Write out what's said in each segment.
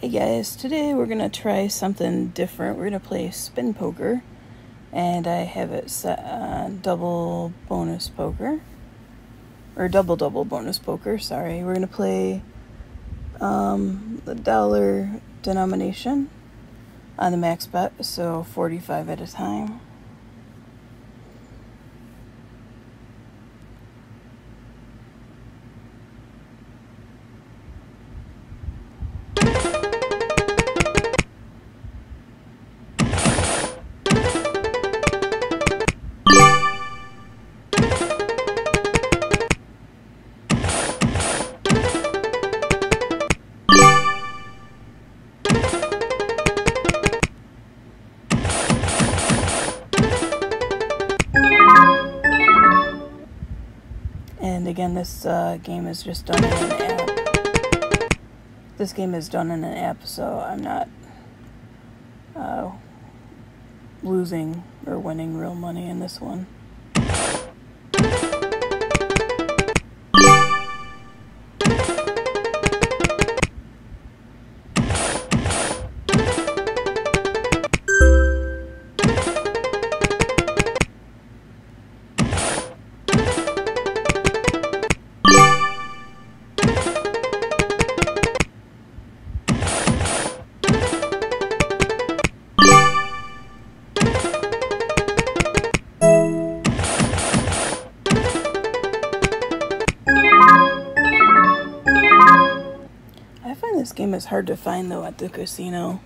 Hey guys, today we're gonna try something different. We're gonna play spin poker, and I have it set on double bonus poker, or double double bonus poker. Sorry, we're gonna play um, the dollar denomination on the max bet, so 45 at a time. This uh, game is just done in an app. This game is done in an app, so I'm not uh, losing or winning real money in this one. Hard to find though at the casino.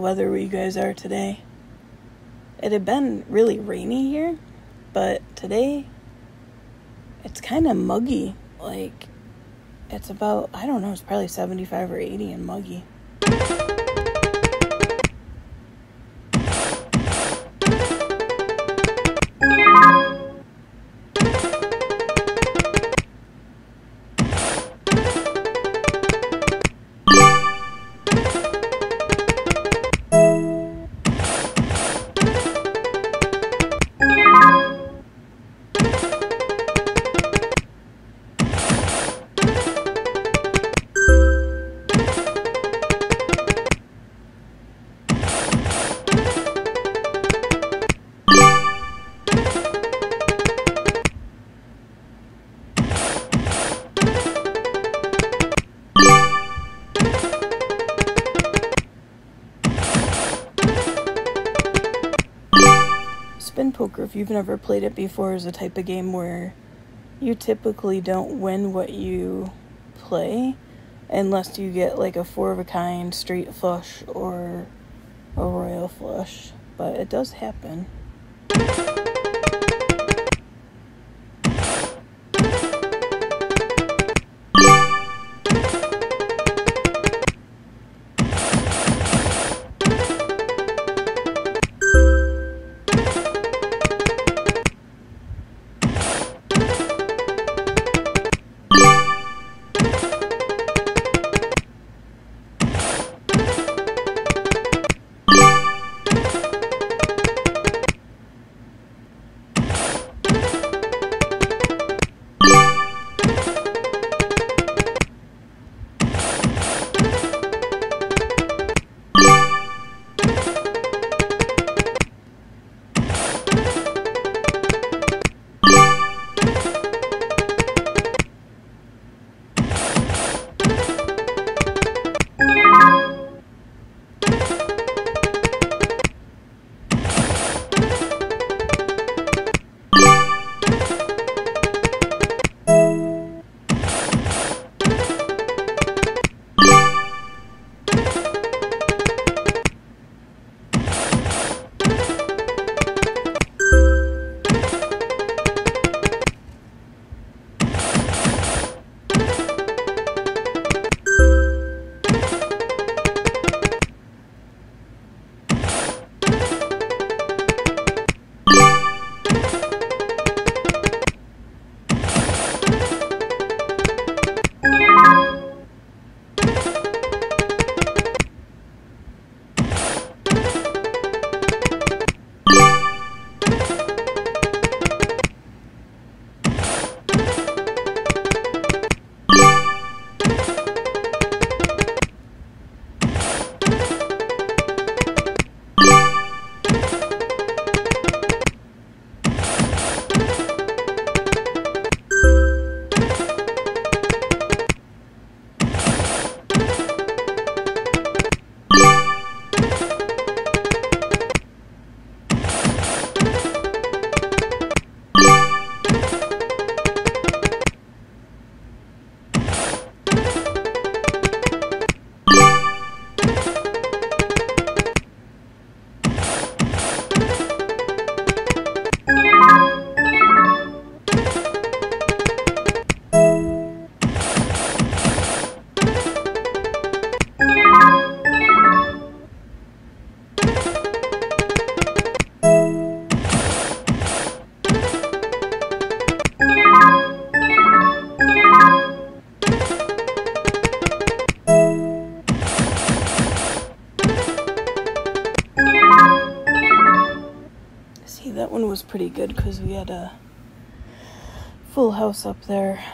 The weather where you guys are today? It had been really rainy here, but today it's kind of muggy. Like, it's about, I don't know, it's probably 75 or 80 and muggy. You've never played it before, is a type of game where you typically don't win what you play unless you get like a four of a kind, straight flush, or a royal flush. But it does happen. Pretty good because we had a full house up there.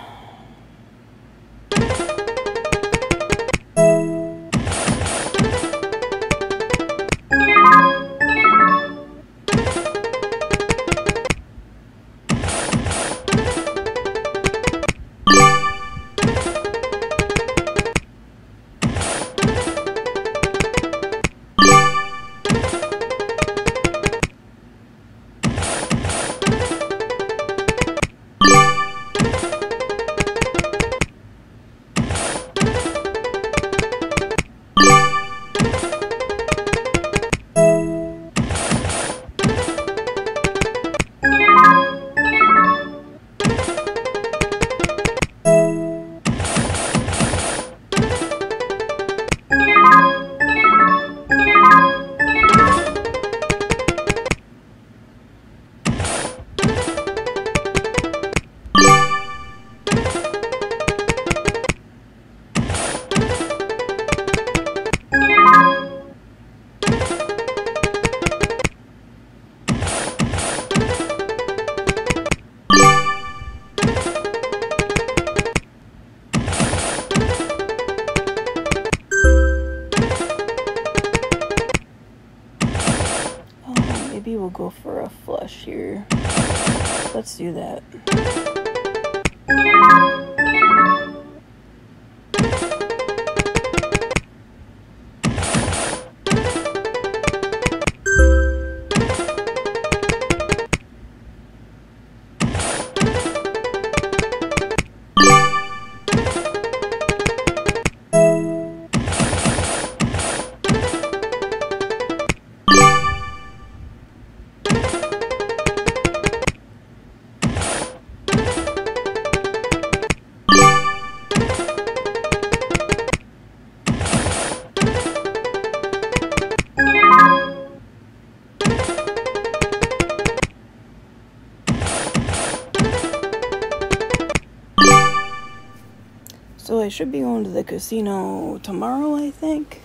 I should be going to the casino tomorrow, I think.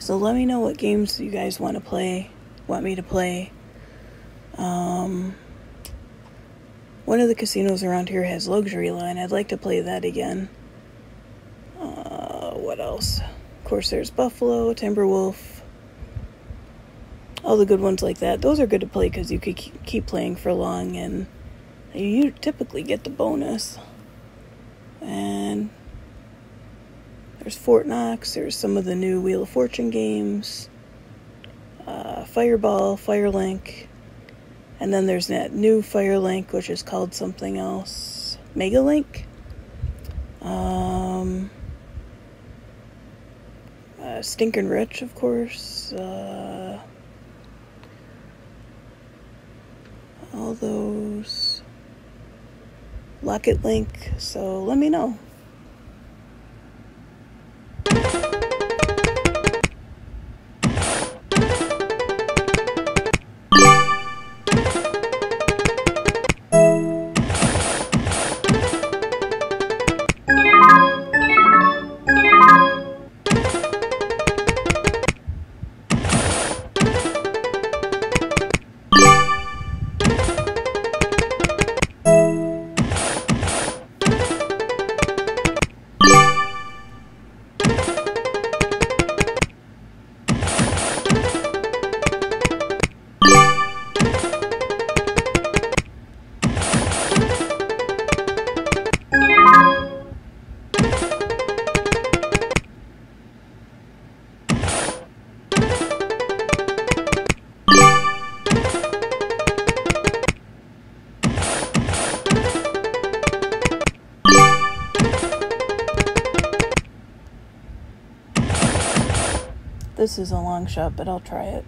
So let me know what games you guys want to play, want me to play. Um, one of the casinos around here has Luxury Line. I'd like to play that again. Uh, what else? Of course, there's Buffalo, Timberwolf, all the good ones like that. Those are good to play because you could keep playing for long and you typically get the bonus. And there's Fort Knox, there's some of the new Wheel of Fortune games, uh, Fireball, Firelink, and then there's that new Firelink, which is called something else, Megalink. Um, uh, Stinkin' Rich, of course. Uh, all those. Lock It Link, so let me know you. This is a long shot, but I'll try it.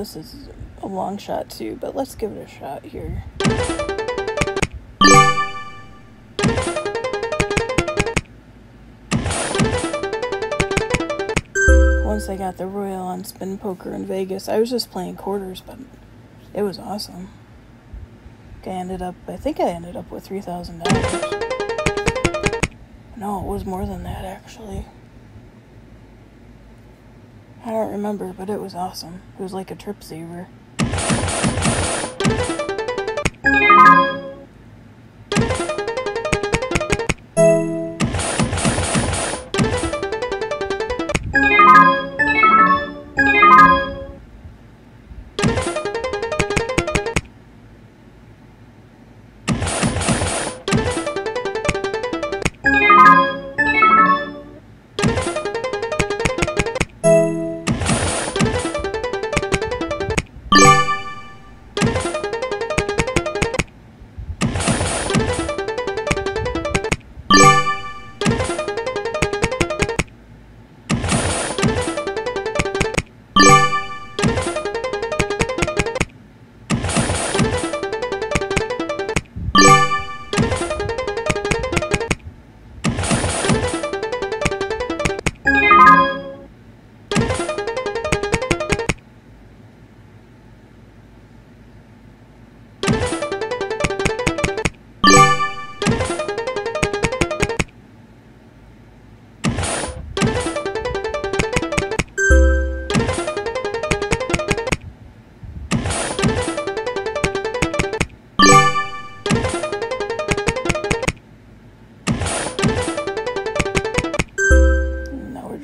This is a long shot too, but let's give it a shot here. Once I got the Royal on Spin Poker in Vegas, I was just playing quarters, but it was awesome. I ended up, I think I ended up with $3,000. No, it was more than that actually. I don't remember, but it was awesome. It was like a trip saver.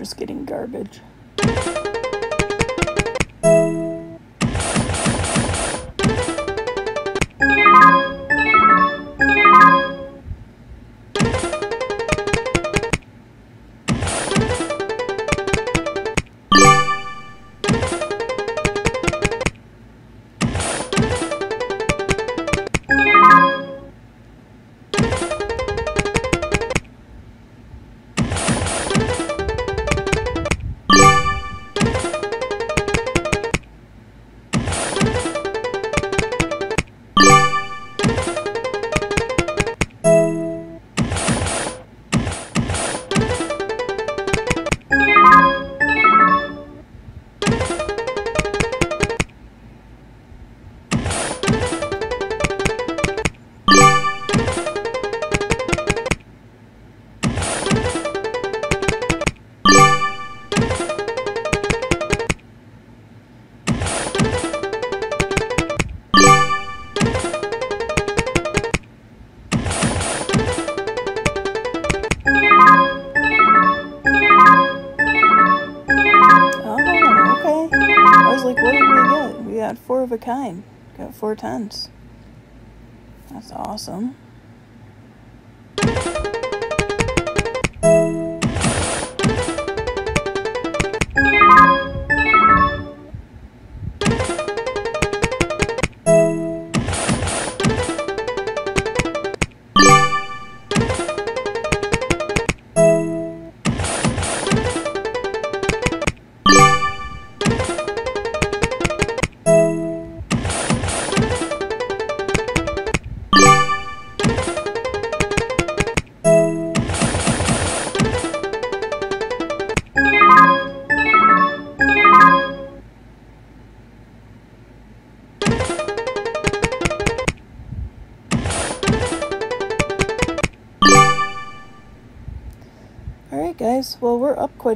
Just getting garbage. Got four of a kind. Got four tens. That's awesome.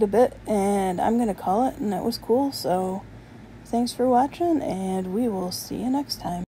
Quite a bit, and I'm to call it, and that was cool. So, thanks for watching, and we will see you next time.